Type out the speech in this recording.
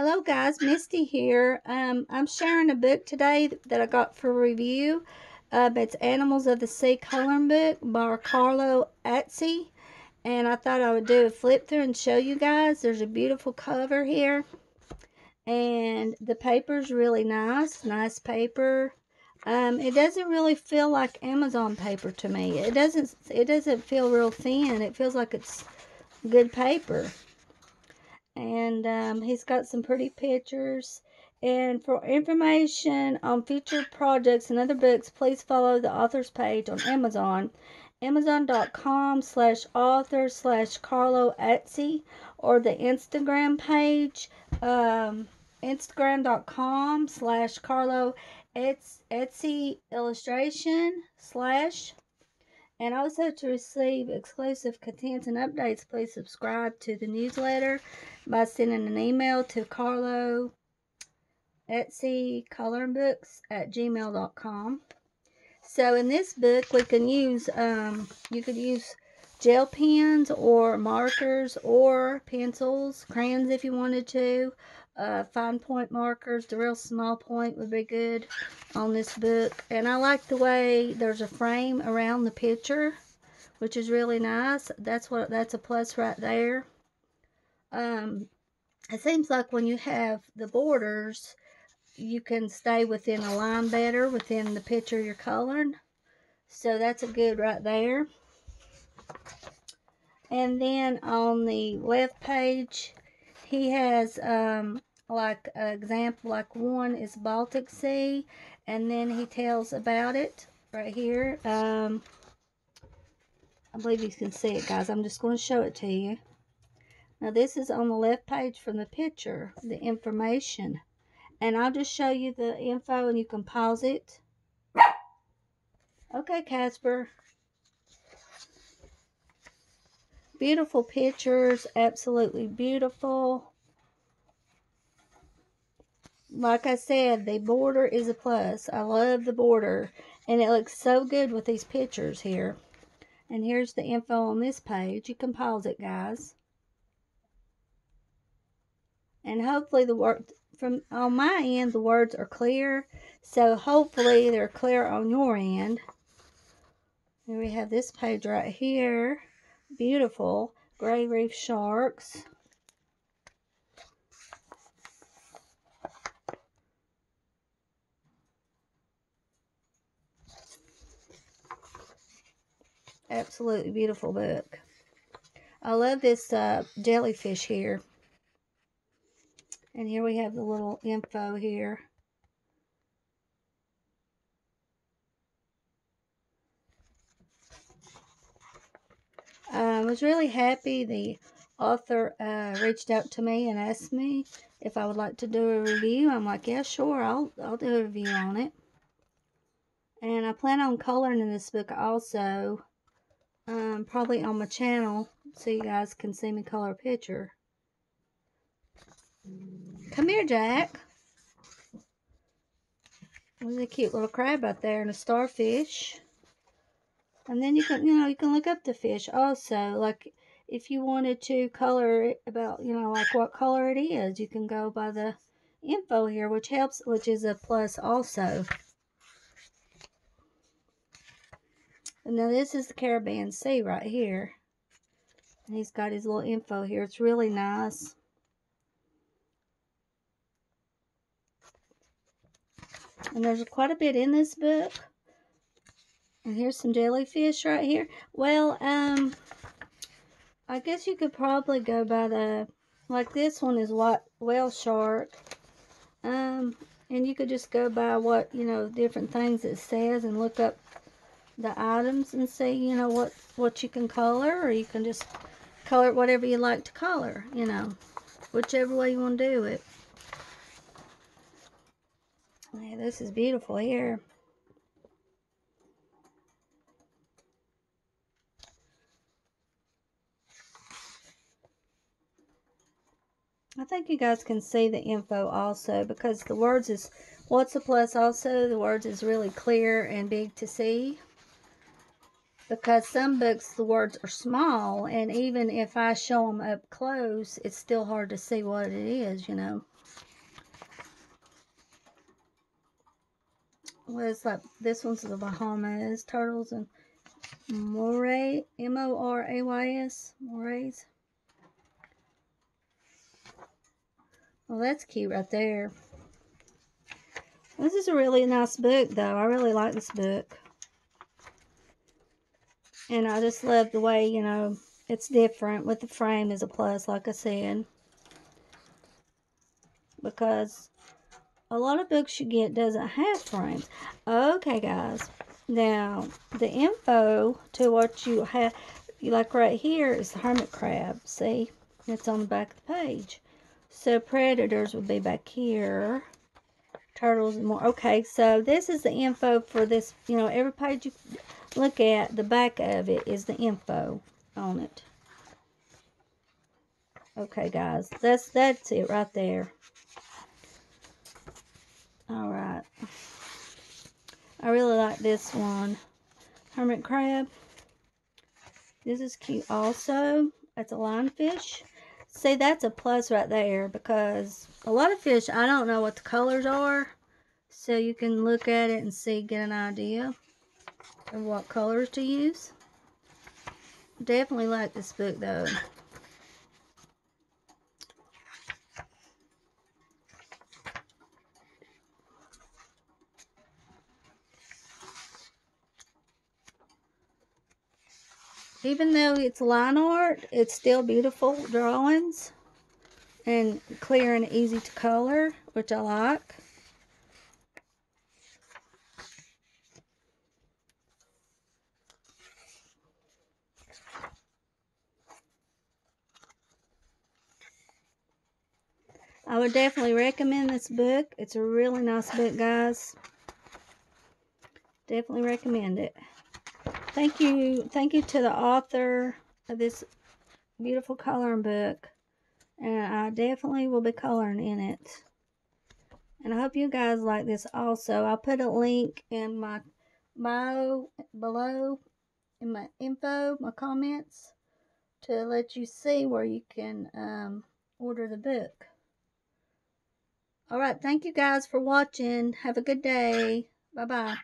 Hello guys, Misty here. Um, I'm sharing a book today that I got for review. Uh, it's Animals of the Sea coloring book by Carlo Atzei. And I thought I would do a flip through and show you guys. There's a beautiful cover here. And the paper's really nice. Nice paper. Um, it doesn't really feel like Amazon paper to me. It doesn't it doesn't feel real thin. It feels like it's good paper and um, he's got some pretty pictures. And for information on future projects and other books, please follow the author's page on Amazon. Amazon.com slash author slash Carlo Atzei or the Instagram page. Um, Instagram.com slash Carlo Atzei illustration slash and also to receive exclusive contents and updates, please subscribe to the newsletter by sending an email to Carlo Atzei coloring books at gmail.com. So in this book, we can use, um, you could use gel pens or markers or pencils, crayons if you wanted to, uh, fine point markers. The real small point would be good on this book. And I like the way there's a frame around the picture, which is really nice. That's what that's a plus right there. Um, it seems like when you have the borders, you can stay within a line better within the picture you're coloring. So that's a good right there. And then on the left page, he has um, like an example like one is Baltic Sea and then he tells about it right here. Um, I believe you can see it guys. I'm just going to show it to you. Now this is on the left page from the picture the information. And I'll just show you the info and you can pause it. Okay Casper. Beautiful pictures absolutely beautiful like I said, the border is a plus. I love the border. And it looks so good with these pictures here. And here's the info on this page. You can pause it, guys. And hopefully the word from on my end, the words are clear. So hopefully they're clear on your end. Here we have this page right here. Beautiful. Gray reef sharks. Absolutely beautiful book. I love this uh, jellyfish here. And here we have the little info here. I was really happy the author uh, reached out to me and asked me if I would like to do a review. I'm like, yeah, sure, I'll, I'll do a review on it. And I plan on coloring in this book also um, probably on my channel so you guys can see me color picture. Come here, Jack. There's a cute little crab out there and a starfish. And then you can, you know, you can look up the fish also. Like, if you wanted to color it about, you know, like what color it is, you can go by the info here, which helps, which is a plus also. Now this is the Caribbean Sea right here. And he's got his little info here. It's really nice. And there's quite a bit in this book. And here's some jellyfish right here. Well, um, I guess you could probably go by the, like this one is white whale shark. Um, and you could just go by what, you know, different things it says and look up the items and see, you know, what, what you can color, or you can just color it whatever you like to color, you know, whichever way you want to do it. Yeah, this is beautiful here. I think you guys can see the info also because the words is what's a plus also the words is really clear and big to see because some books the words are small and even if I show them up close it's still hard to see what it is you know. What is that? This one's the Bahamas turtles and moray m-o-r-a-y-s morays. Well that's cute right there. This is a really nice book though. I really like this book. And I just love the way, you know, it's different with the frame is a plus, like I said. Because a lot of books you get doesn't have frames. Okay, guys. Now, the info to what you have, you like right here, is the hermit crab. See? It's on the back of the page. So, predators would be back here. Turtles and more. Okay, so this is the info for this. You know, every page you look at, the back of it is the info on it. Okay, guys. That's, that's it right there. All right. I really like this one. Hermit crab. This is cute also. That's a lionfish. See, that's a plus right there because a lot of fish, I don't know what the colors are. So you can look at it and see, get an idea of what colors to use. Definitely like this book though. even though it's line art, it's still beautiful drawings and clear and easy to color, which I like. I would definitely recommend this book. It's a really nice book, guys. Definitely recommend it. Thank you. Thank you to the author of this beautiful coloring book. And I definitely will be coloring in it. And I hope you guys like this also. I'll put a link in my bio below in my info, my comments, to let you see where you can um, order the book. All right. Thank you guys for watching. Have a good day. Bye-bye.